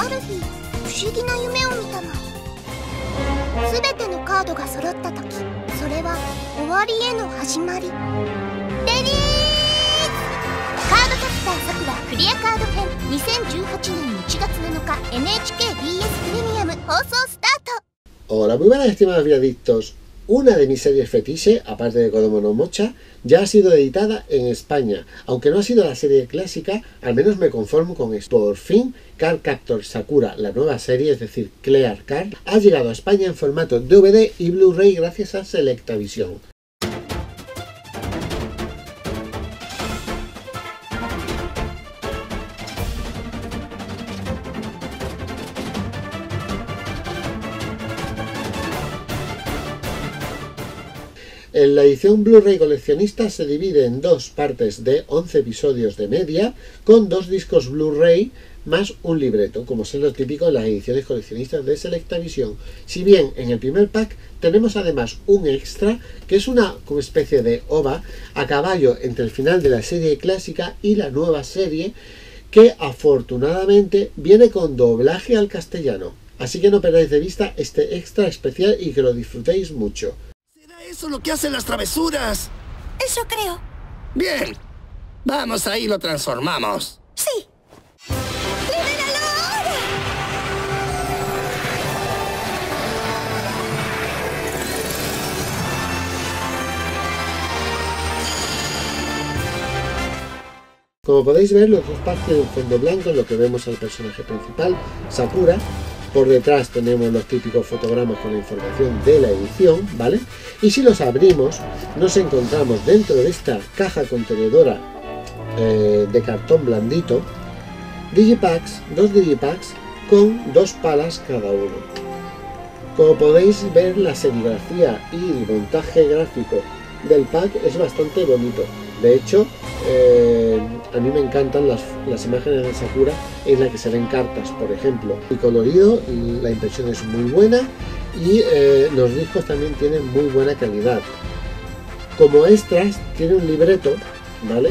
ある日不思議な夢を見たの。全てのカードが揃った時それは終わりへの始まり。レディーカードキャプターさくらクリアカード編2018年1月7日 NHKBS プレミアム放送スタート。Hola, muy buenas estimados viaditos. Una de mis series fetiche, aparte de Kodomo no Mocha, ya ha sido editada en España. Aunque no ha sido la serie clásica, al menos me conformo con esto. Por fin, Card Captor Sakura, la nueva serie, es decir, Clear Card, ha llegado a España en formato DVD y Blu-ray gracias a Selectavision. En la edición Blu-ray coleccionista se divide en dos partes de 11 episodios de media, con dos discos Blu-ray más un libreto, como es lo típico en las ediciones coleccionistas de Selectavision. Si bien en el primer pack tenemos además un extra, que es una especie de ova a caballo entre el final de la serie clásica y la nueva serie, que afortunadamente viene con doblaje al castellano. Así que no perdáis de vista este extra especial y que lo disfrutéis mucho. ¿Será eso lo que hacen las travesuras? Eso creo. Bien. Vamos ahí lo transformamos. Sí. ¡Libéralo ahora! Como podéis ver, los dos packs tienen un fondo blanco en lo que vemos al personaje principal, Sakura. Por detrás tenemos los típicos fotogramas con la información de la edición, ¿vale? Y si los abrimos, nos encontramos dentro de esta caja contenedora eh, de cartón blandito, Digipacks, dos Digipacks con dos palas cada uno. Como podéis ver, la serigrafía y el montaje gráfico del pack es bastante bonito. De hecho, eh, a mí me encantan las, las, imágenes de Sakura en las que se ven cartas, por ejemplo. Y colorido, la impresión es muy buena y eh, los discos también tienen muy buena calidad. Como extras, tiene un libreto, ¿vale?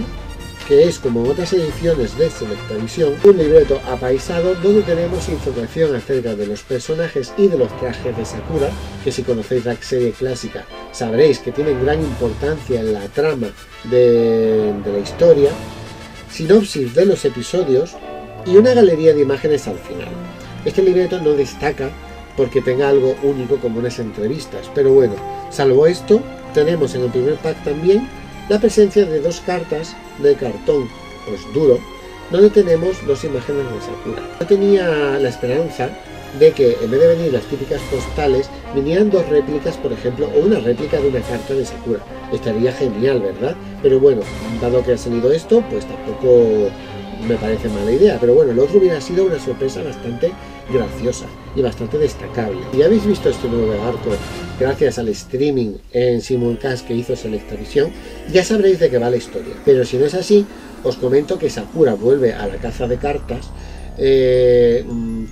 que es como otras ediciones de Selectavision, un libreto apaisado donde tenemos información acerca de los personajes y de los trajes de Sakura, que si conocéis la serie clásica sabréis que tienen gran importancia en la trama de, de la historia, sinopsis de los episodios y una galería de imágenes al final. Este libreto no destaca porque tenga algo único como unas entrevistas, pero bueno, salvo esto, tenemos en el primer pack también la presencia de dos cartas de cartón pues duro donde tenemos dos imágenes de Sakura. Yo tenía la esperanza de que en vez de venir las típicas postales vinieran dos réplicas, por ejemplo, o una réplica de una carta de Sakura. Estaría genial, ¿verdad? Pero bueno, dado que ha salido esto, pues tampoco me parece mala idea. Pero bueno, el otro hubiera sido una sorpresa bastante graciosa y bastante destacable. Si habéis visto este nuevo arco gracias al streaming en simulcast que hizo Selectavision, ya sabréis de qué va la historia. Pero si no es así, os comento que Sakura vuelve a la caza de cartas eh,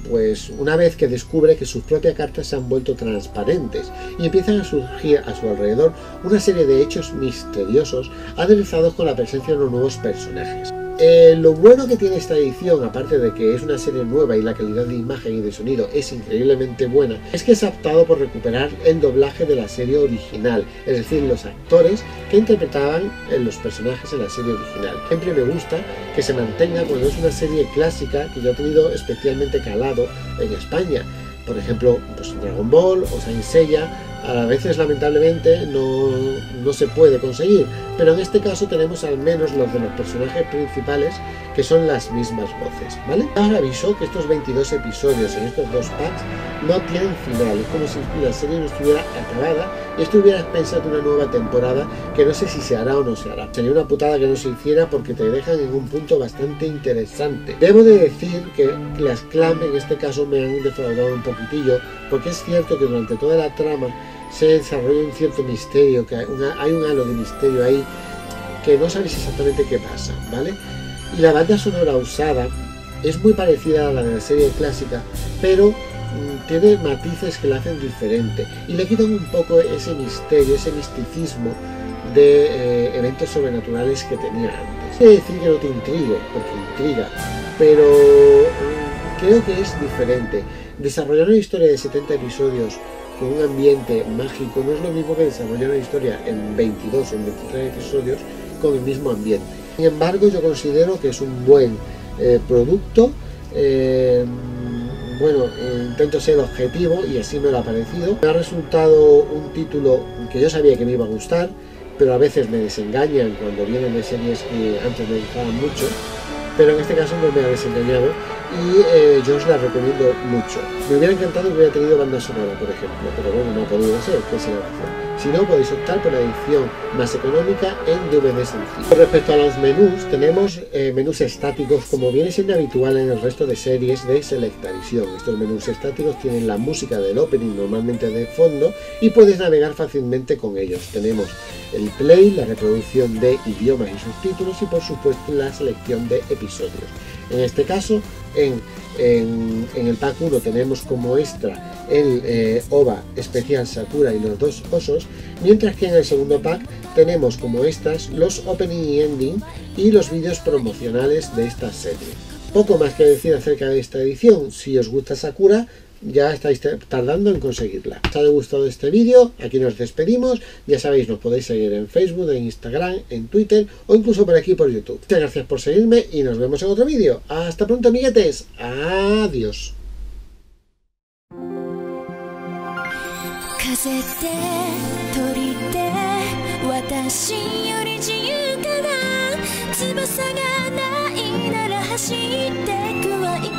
pues una vez que descubre que sus propias cartas se han vuelto transparentes y empiezan a surgir a su alrededor una serie de hechos misteriosos aderezados con la presencia de unos nuevos personajes. Eh, lo bueno que tiene esta edición, aparte de que es una serie nueva y la calidad de imagen y de sonido es increíblemente buena, es que se ha optado por recuperar el doblaje de la serie original, es decir, los actores que interpretaban en los personajes en la serie original. Siempre me gusta que se mantenga cuando es una serie clásica que yo he tenido especialmente calado en España. Por ejemplo, pues Dragon Ball o Saint a veces lamentablemente no, no, se puede conseguir, pero en este caso tenemos al menos los de los personajes principales que son las mismas voces, ¿vale? Ahora aviso que estos 22 episodios en estos dos packs no tienen final, es como si la serie no estuviera acabada y estuvieras pensando una nueva temporada que no sé si se hará o no se hará. Sería una putada que no se hiciera porque te dejan en un punto bastante interesante. Debo de decir que las clam en este caso me han defraudado un poquitillo porque es cierto que durante toda la trama se desarrolla un cierto misterio, que hay, un halo de misterio ahí que no sabéis exactamente qué pasa, ¿vale? Y la banda sonora usada es muy parecida a la de la serie clásica, pero tiene matices que la hacen diferente y le quitan un poco ese misterio, ese misticismo de eh, eventos sobrenaturales que tenía antes. Quiere decir que no te intrigue, porque intriga, pero creo que es diferente. Desarrollar una historia de 70 episodios con un ambiente mágico no es lo mismo que desarrollar una historia en 22 o en 23 episodios con el mismo ambiente. Sin embargo, yo considero que es un buen eh, producto. Eh, bueno, intento ser objetivo y así me lo ha parecido. Me ha resultado un título que yo sabía que me iba a gustar, pero a veces me desengañan cuando vienen de series que antes me gustaban mucho, pero en este caso no me ha desengañado y eh, yo os la recomiendo mucho. Me hubiera encantado que hubiera tenido banda sonora, por ejemplo, pero bueno, no ha podido ser, que se si no, podéis optar por la edición más económica en DVD sencillo. Respecto a los menús, tenemos eh, menús estáticos como viene siendo habitual en el resto de series de Selectavisión. Estos menús estáticos tienen la música del opening normalmente de fondo y puedes navegar fácilmente con ellos. Tenemos el play, la reproducción de idiomas y subtítulos y por supuesto la selección de episodios. En este caso, en, el pack 1 tenemos como extra el eh, OVA especial Sakura y los dos osos, mientras que en el segundo pack tenemos como extras los opening y ending y los vídeos promocionales de esta serie. Poco más que decir acerca de esta edición, si os gusta Sakura, ya estáis tardando en conseguirla. Si os ha gustado este vídeo, aquí nos despedimos. Ya sabéis, nos podéis seguir en Facebook, en Instagram, en Twitter o incluso por aquí por YouTube. Muchas gracias por seguirme y nos vemos en otro vídeo. Hasta pronto, amiguetes. Adiós. 心より自由かな。翼がないなら走ってくわ。